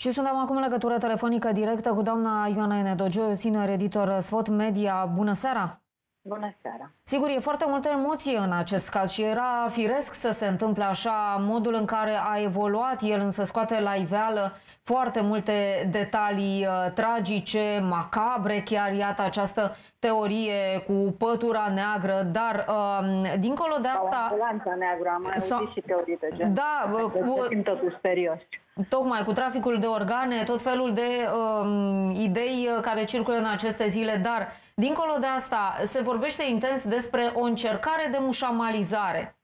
Și suntem acum în legătură telefonică directă cu doamna Ioana Enedogiu, senior editor Svot Media. Bună seara! Bună seara! Sigur, e foarte multă emoție în acest caz și era firesc să se întâmple așa, modul în care a evoluat el, însă scoate la iveală foarte multe detalii uh, tragice, macabre, chiar iată această teorie cu pătura neagră, dar uh, dincolo de asta... Sau neagră, am mai auzit și teorii de gen. Da, uh, cu... totuși serioși. Tocmai cu traficul de organe, tot felul de uh, idei uh, care circulă în aceste zile, dar dincolo de asta se vorbește intens despre o încercare de mușamalizare.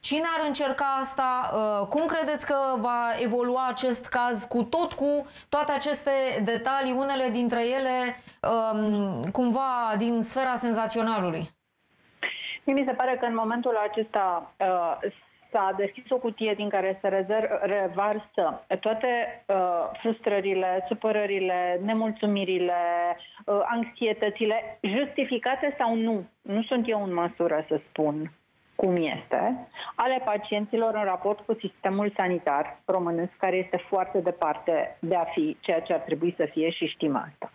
Cine ar încerca asta? Uh, cum credeți că va evolua acest caz cu tot cu toate aceste detalii, unele dintre ele um, cumva din sfera senzaționalului? Mi se pare că în momentul acesta uh, s-a deschis o cutie din care se rezerv, revarsă toate uh, frustrările, supărările, nemulțumirile, uh, anxietățile, justificate sau nu. Nu sunt eu în măsură să spun cum este, ale pacienților în raport cu sistemul sanitar românesc, care este foarte departe de a fi ceea ce ar trebui să fie și știm asta.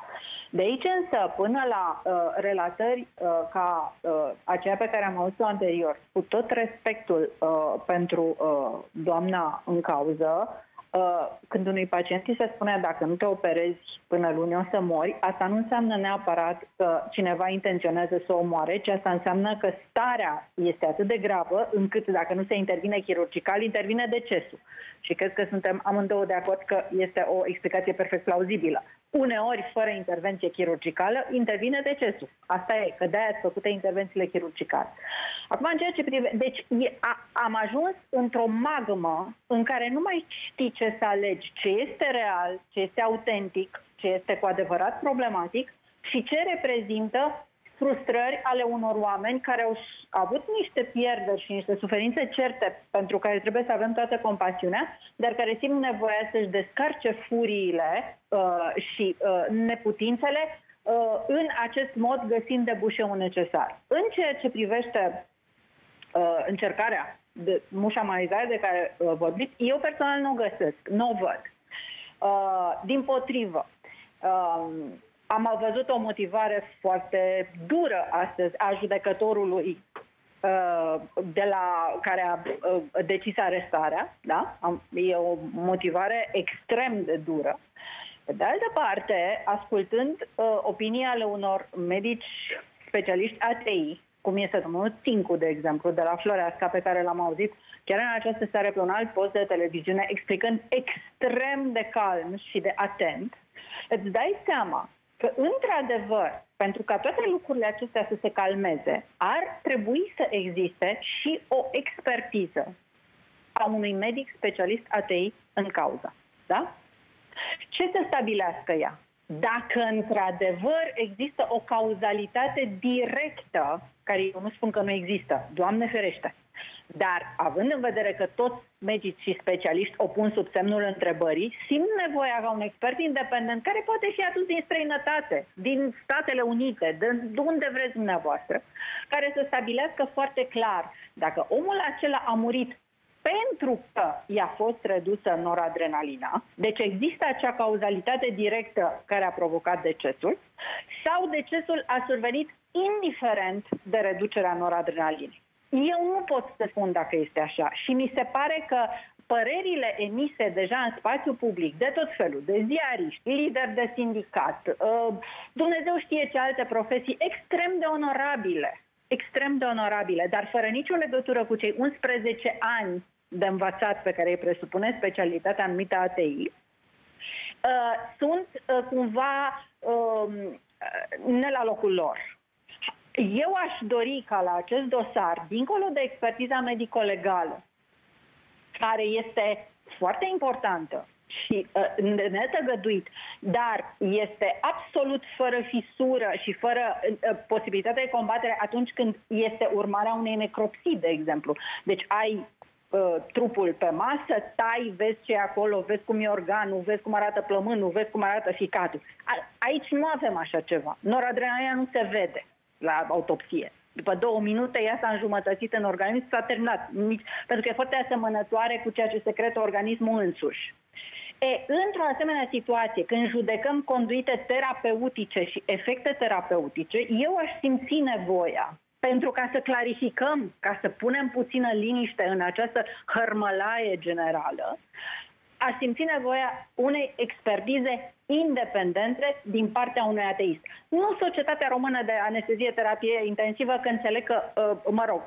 De aici însă, până la uh, relatări uh, ca uh, aceea pe care am auzit-o anterior, cu tot respectul uh, pentru uh, doamna în cauză, uh, când unui pacient îi se spune dacă nu te operezi până luni o să mori, asta nu înseamnă neapărat că cineva intenționează să o moare, ci asta înseamnă că starea este atât de gravă încât dacă nu se intervine chirurgical, intervine decesul. Și cred că suntem amândouă de acord că este o explicație perfect plauzibilă uneori fără intervenție chirurgicală, intervine decesul. Asta e, că de-aia sunt făcute intervențiile chirurgicale. Acum, în ceea ce prive... Deci, a, am ajuns într-o magmă în care nu mai știi ce să alegi, ce este real, ce este autentic, ce este cu adevărat problematic și ce reprezintă frustrări ale unor oameni care au avut niște pierderi și niște suferințe certe pentru care trebuie să avem toată compasiunea, dar care simt nevoia să-și descarce furiile uh, și uh, neputințele uh, în acest mod găsind de bușeul necesar. În ceea ce privește uh, încercarea de mușamalizare de care uh, vorbiți, eu personal nu o găsesc, nu o văd. Uh, din potrivă, uh, am văzut o motivare foarte dură astăzi a judecătorului uh, de la care a uh, decis arestarea, da? E o motivare extrem de dură. Pe de altă parte, ascultând uh, opinia ale unor medici specialiști ATI, cum este domnul Tincu, de exemplu, de la Floreasca, pe care l-am auzit chiar în această seară pe un alt post de televiziune, explicând extrem de calm și de atent, îți dai seama că, într-adevăr, pentru ca toate lucrurile acestea să se calmeze, ar trebui să existe și o expertiză a unui medic specialist ATI în cauză. Da? Ce să stabilească ea? Dacă într-adevăr există o cauzalitate directă, care eu nu spun că nu există, Doamne ferește, dar, având în vedere că toți medici și specialiști o pun sub semnul întrebării, simt nevoia ca un expert independent, care poate fi adus din străinătate, din Statele Unite, de unde vreți dumneavoastră, care să stabilească foarte clar dacă omul acela a murit pentru că i-a fost redusă noradrenalina, deci există acea cauzalitate directă care a provocat decesul, sau decesul a survenit indiferent de reducerea noradrenalinei. Eu nu pot să spun dacă este așa și mi se pare că părerile emise deja în spațiu public de tot felul, de ziariști, lideri de sindicat, uh, Dumnezeu știe ce alte profesii extrem de onorabile, extrem de onorabile, dar fără nicio legătură cu cei 11 ani de învățat pe care îi presupune specialitatea anumită ATI, uh, sunt uh, cumva um, ne la locul lor. Eu aș dori ca la acest dosar, dincolo de expertiza medico-legală, care este foarte importantă și uh, netăgăduit, dar este absolut fără fisură și fără uh, posibilitatea de combatere atunci când este urmarea unei necropsii, de exemplu. Deci ai uh, trupul pe masă, tai, vezi ce e acolo, vezi cum e organul, vezi cum arată plămânul, vezi cum arată ficatul. A, aici nu avem așa ceva. Noradrenalina nu se vede la autopsie. După două minute, ea s-a înjumătățit în organism, s-a terminat. Pentru că e foarte asemănătoare cu ceea ce secretă organismul însuși. E, într-o asemenea situație, când judecăm conduite terapeutice și efecte terapeutice, eu aș simți nevoia pentru ca să clarificăm, ca să punem puțină liniște în această hărmălaie generală, a simți nevoia unei expertize independente din partea unui ateist. Nu Societatea Română de Anestezie Terapie Intensivă, că înțeleg că, uh, mă rog,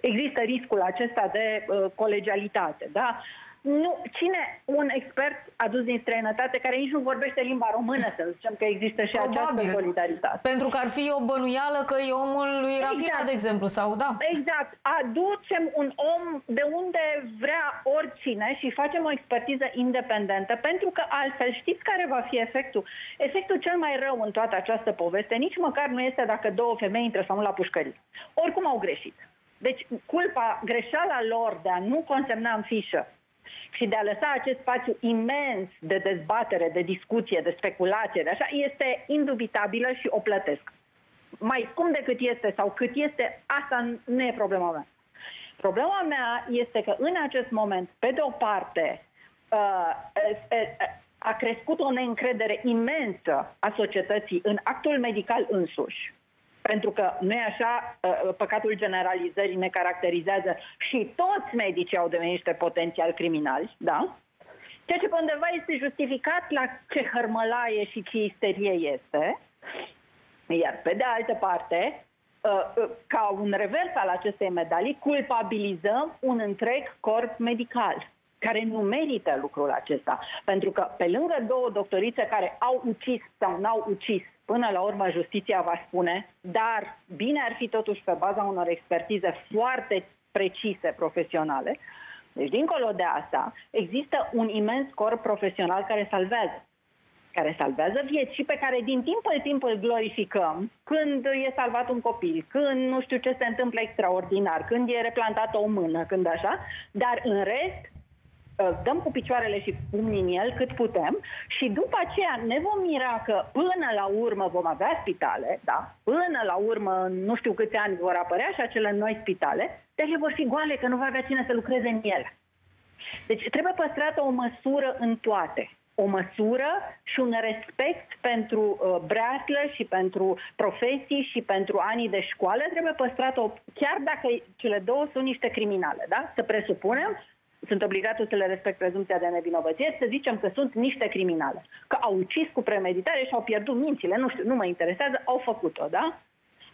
există riscul acesta de uh, colegialitate, da? Nu, cine un expert adus din străinătate care nici nu vorbește limba română, să zicem că există și Probabil, această solidaritate. Pentru că ar fi o bănuială că e omul lui Rafina, exact. de exemplu, sau da? Exact. Aducem un om de unde vrea oricine și facem o expertiză independentă, pentru că altfel știți care va fi efectul? Efectul cel mai rău în toată această poveste nici măcar nu este dacă două femei intră sau nu la pușcărie. Oricum au greșit. Deci culpa, greșeala lor de a nu consemna în fișă și de a lăsa acest spațiu imens de dezbatere, de discuție, de speculație, de așa, este indubitabilă și o plătesc. Mai scump decât este sau cât este, asta nu e problema mea. Problema mea este că în acest moment, pe de o parte, uh, a crescut o neîncredere imensă a societății în actul medical însuși pentru că nu e așa, ă, păcatul generalizării ne caracterizează și toți medicii au devenit niște potențial criminali, da? Ceea ce pe undeva este justificat la ce hărmălaie și ce isterie este. Iar pe de altă parte, ă, ă, ca un revers al acestei medalii, culpabilizăm un întreg corp medical care nu merită lucrul acesta. Pentru că pe lângă două doctorițe care au ucis sau n-au ucis Până la urmă, justiția va spune, dar bine ar fi totuși pe baza unor expertize foarte precise, profesionale. Deci, dincolo de asta, există un imens corp profesional care salvează care salvează vieți și pe care din timp în timp îl glorificăm când e salvat un copil, când nu știu ce se întâmplă extraordinar, când e replantată o mână, când așa, dar în rest Uh, dăm cu picioarele și pumnii în el cât putem și după aceea ne vom mira că până la urmă vom avea spitale, da? Până la urmă, nu știu câți ani vor apărea și acele noi spitale, dar ele vor fi goale, că nu va avea cine să lucreze în ele. Deci trebuie păstrată o măsură în toate. O măsură și un respect pentru uh, breaslă și pentru profesii și pentru anii de școală trebuie păstrată, chiar dacă cele două sunt niște criminale, da? Să presupunem sunt obligate să le respect prezumția de nevinovăție, să zicem că sunt niște criminale. Că au ucis cu premeditare și au pierdut mințile, nu știu, nu mă interesează, au făcut-o, da?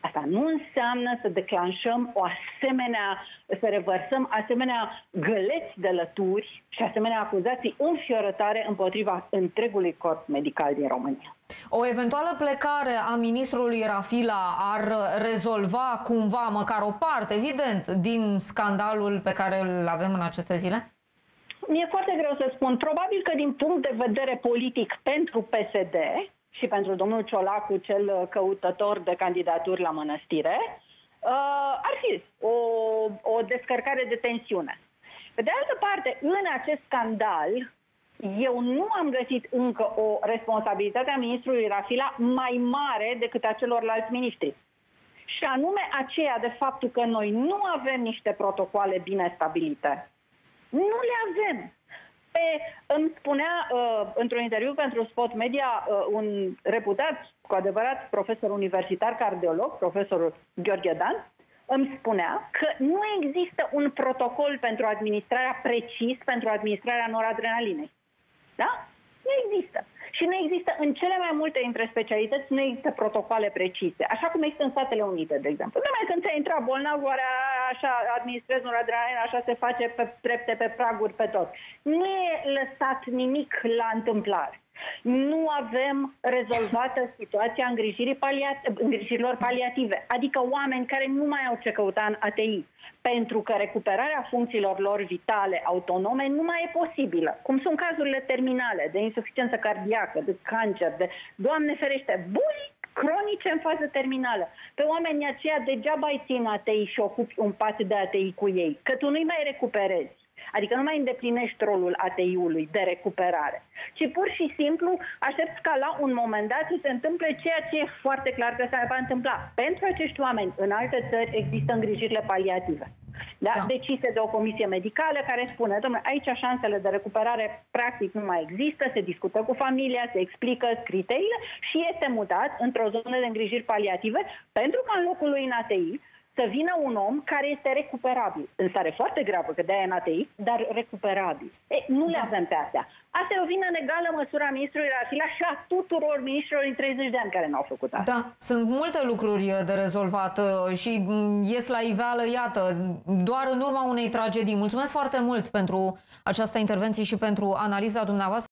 Asta nu înseamnă să declanșăm o asemenea, să revărsăm asemenea găleți de lături și asemenea acuzații înfiorătare împotriva întregului corp medical din România. O eventuală plecare a ministrului Rafila ar rezolva cumva, măcar o parte, evident, din scandalul pe care îl avem în aceste zile? Mi-e foarte greu să spun. Probabil că din punct de vedere politic pentru PSD și pentru domnul Ciolacu, cel căutător de candidaturi la mănăstire, uh, ar fi o, o descărcare de tensiune. Pe de altă parte, în acest scandal, eu nu am găsit încă o responsabilitate a ministrului Rafila mai mare decât a celorlalți ministri. Și anume aceea de faptul că noi nu avem niște protocoale bine stabilite. Nu le avem. Pe, îmi spunea uh, într-un interviu pentru Spot Media uh, un reputat, cu adevărat, profesor universitar cardiolog, profesorul Gheorghe Dan, îmi spunea că nu există un protocol pentru administrarea precis pentru administrarea noradrenalinei. Da? Nu există. Și nu există, în cele mai multe dintre specialități, nu există protocoale precise, așa cum există în Statele Unite, de exemplu. Numai când se intra bolnav, oare așa administrezi un adrenalin, așa se face pe trepte, pe praguri, pe tot. Nu e lăsat nimic la întâmplare. Nu avem rezolvată situația îngrijirii paliat- îngrijirilor paliative, adică oameni care nu mai au ce căuta în ATI, pentru că recuperarea funcțiilor lor vitale autonome nu mai e posibilă, cum sunt cazurile terminale de insuficiență cardiacă, de cancer, de, Doamne ferește, boli cronice în fază terminală. Pe oamenii aceia degeaba îi țin ATI și ocupi un pat de ATI cu ei, că tu nu-i mai recuperezi. Adică nu mai îndeplinești rolul ATI-ului de recuperare, ci pur și simplu aștepți ca la un moment dat să se întâmple ceea ce e foarte clar că se va întâmpla. Pentru acești oameni, în alte țări există îngrijirile paliative. Da? da. Decise de o comisie medicală care spune, domnule, aici șansele de recuperare practic nu mai există, se discută cu familia, se explică criteriile și este mutat într-o zonă de îngrijiri paliative pentru că în locul lui în ATI să vină un om care este recuperabil. În stare foarte gravă, că de-aia în ATI, dar recuperabil. E, nu le da. avem pe astea. Asta e o vină în egală măsură a ministrului Rafila și a tuturor ministrilor din 30 de ani care n-au făcut asta. Da, sunt multe lucruri uh, de rezolvat uh, și mm, ies la iveală, iată, doar în urma unei tragedii. Mulțumesc foarte mult pentru această intervenție și pentru analiza dumneavoastră.